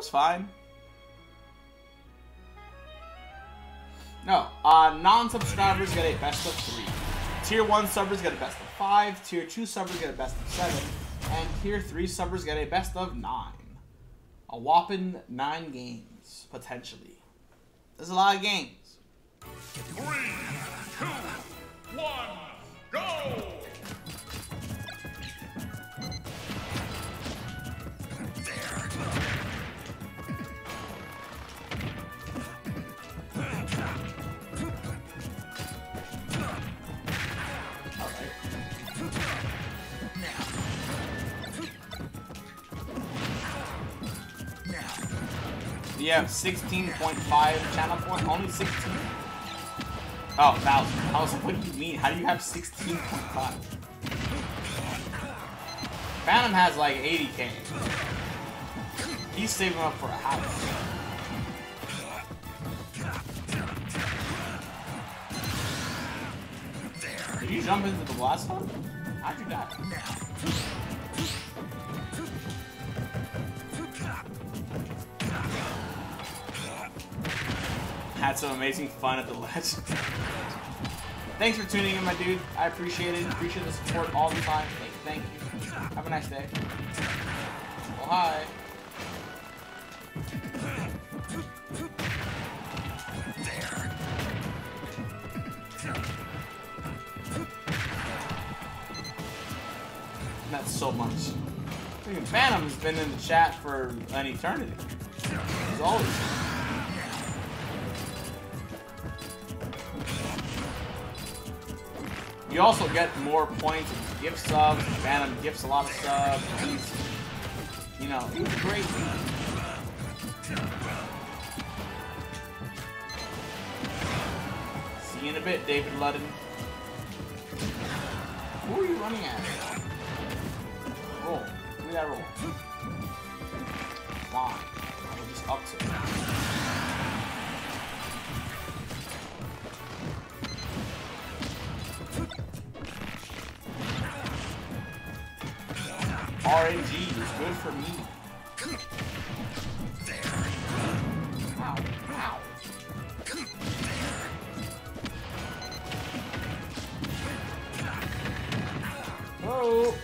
was fine. No, uh, non-subscribers get a best of three. Tier 1 subbers get a best of 5, Tier 2 subbers get a best of 7, and Tier 3 subbers get a best of 9. A whopping 9 games, potentially. There's a lot of games. Three, two, one, Have 16.5 channel point? Only 16? Oh, thousand. I was like, what do you mean? How do you have 16.5? Phantom has like 80k. He's saving up for a house. Did you jump into the blast one? How'd you die? Had some amazing fun at the ledge. Thanks for tuning in, my dude. I appreciate it. Appreciate the support all the time. Thank, thank you. Have a nice day. Well, hi. That's so much. Phantom has been in the chat for an eternity. He's always. You also get more points if you gift subs. Phantom gifts a lot of subs. He's, you know, great. See you in a bit, David Ludden. Who are you running at? Roll. Give me that roll. Why? I was just up to it. RNG is good for me. Ow, ow. Whoa.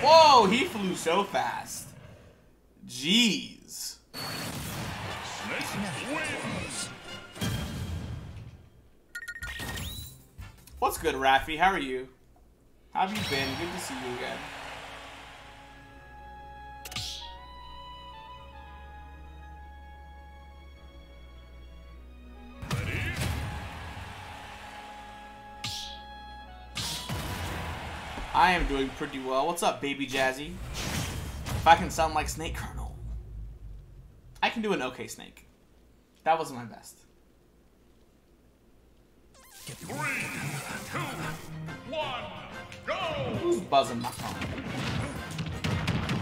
Whoa, he flew so fast. Jeez. What's good, Raffy? How are you? How have you been? Good to see you again. I am doing pretty well. What's up, baby Jazzy? If I can sound like Snake Colonel, I can do an okay Snake. That wasn't my best. Three, two, one, go! Who's buzzing my phone?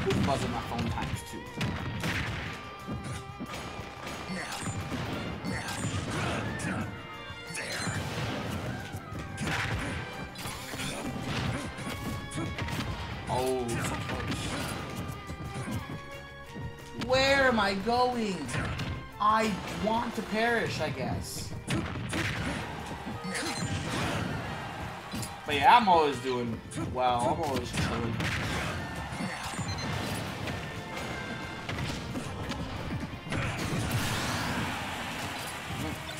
Who's buzzing my phone times two? Oh. Where am I going? I want to perish, I guess. But yeah, I'm always doing well. I'm always chilling.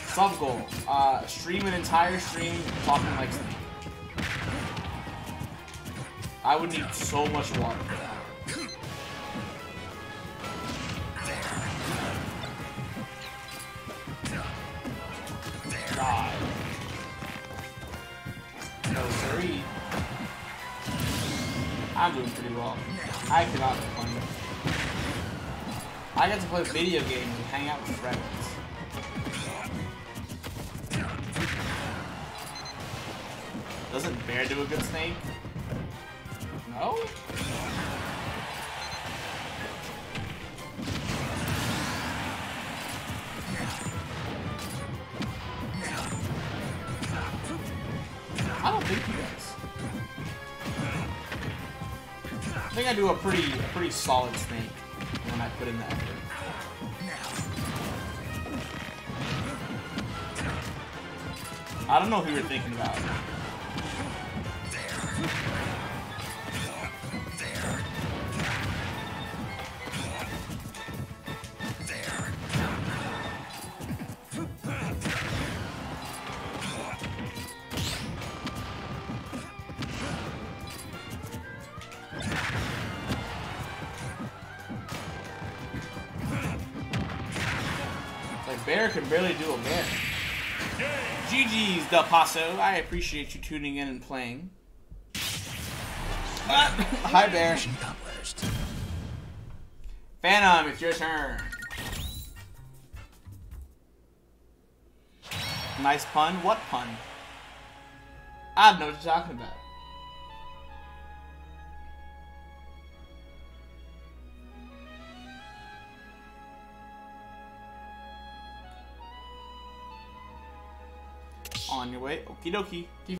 Sub goal. Uh, stream an entire stream talking like. I would need so much water No, siree. I'm doing pretty well. I cannot complain. I get to play video games and hang out with friends. Doesn't Bear do a good snake? No? I think I do a pretty a pretty solid snake when I put in the effort. I don't know who you're thinking about. Like Bear can barely do a bear. GG's Del Paso. I appreciate you tuning in and playing. Hi Bear. Phantom, it's your turn. Nice pun. What pun? I don't know what you're talking about. On your way. Okie dokie.